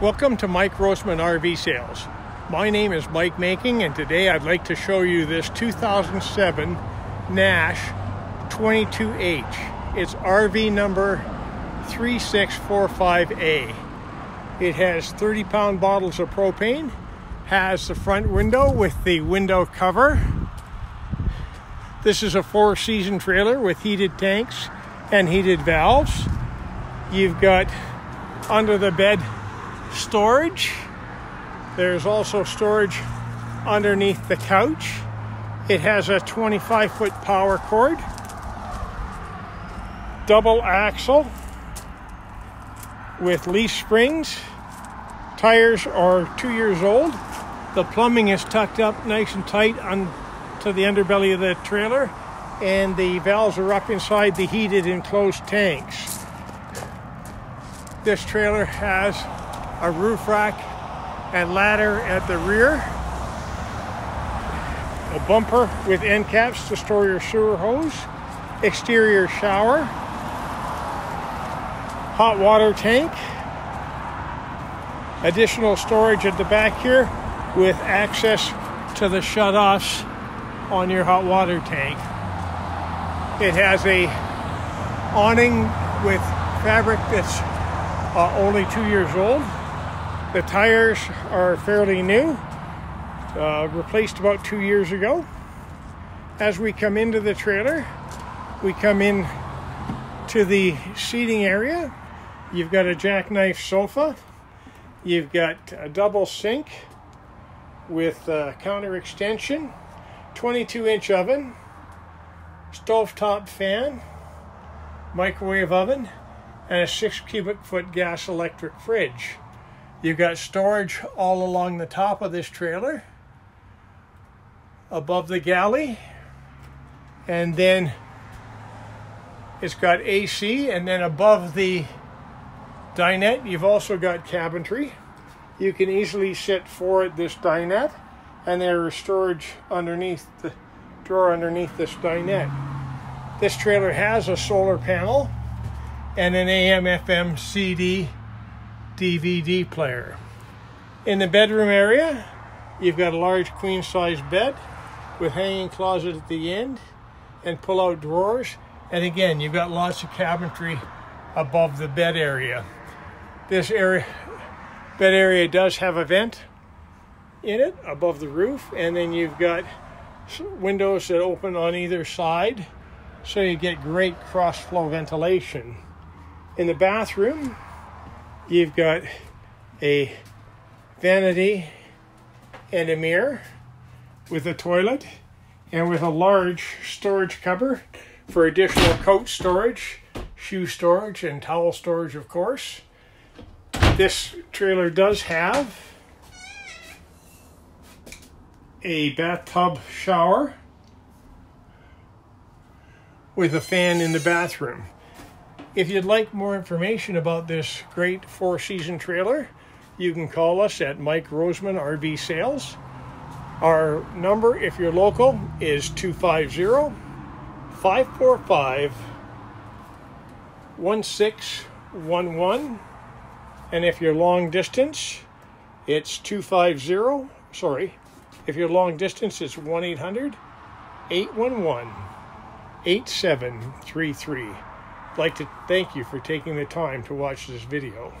Welcome to Mike Rosman RV Sales. My name is Mike Making, and today I'd like to show you this 2007 Nash 22H. It's RV number 3645A. It has 30 pound bottles of propane, has the front window with the window cover. This is a four season trailer with heated tanks and heated valves. You've got under the bed storage. There's also storage underneath the couch. It has a 25 foot power cord, double axle with leaf springs. Tires are two years old. The plumbing is tucked up nice and tight onto the underbelly of the trailer, and the valves are up inside the heated enclosed tanks. This trailer has a roof rack and ladder at the rear, a bumper with end caps to store your sewer hose, exterior shower, hot water tank, additional storage at the back here with access to the shutoffs on your hot water tank. It has a awning with fabric that's uh, only two years old. The tires are fairly new, uh, replaced about two years ago. As we come into the trailer, we come in to the seating area. You've got a jackknife sofa. You've got a double sink with counter extension, 22 inch oven, stovetop fan, microwave oven, and a six cubic foot gas electric fridge. You've got storage all along the top of this trailer, above the galley, and then it's got AC, and then above the dinette, you've also got cabinetry. You can easily sit four at this dinette, and there is storage underneath the drawer underneath this dinette. This trailer has a solar panel and an AM FM CD DVD player. In the bedroom area, you've got a large queen size bed with hanging closet at the end and pull out drawers. And again, you've got lots of cabinetry above the bed area. This area, bed area does have a vent in it above the roof, and then you've got windows that open on either side, so you get great cross flow ventilation. In the bathroom, you've got a vanity and a mirror with a toilet and with a large storage cupboard for additional coat storage, shoe storage, and towel storage, of course. This trailer does have a bathtub shower with a fan in the bathroom. If you'd like more information about this great four season trailer, you can call us at Mike Rosman RV Sales. Our number, if you're local, is 250 545 1611. And if you're long distance, it's 250, sorry, if you're long distance, it's 1 800 811 8733. Like to thank you for taking the time to watch this video.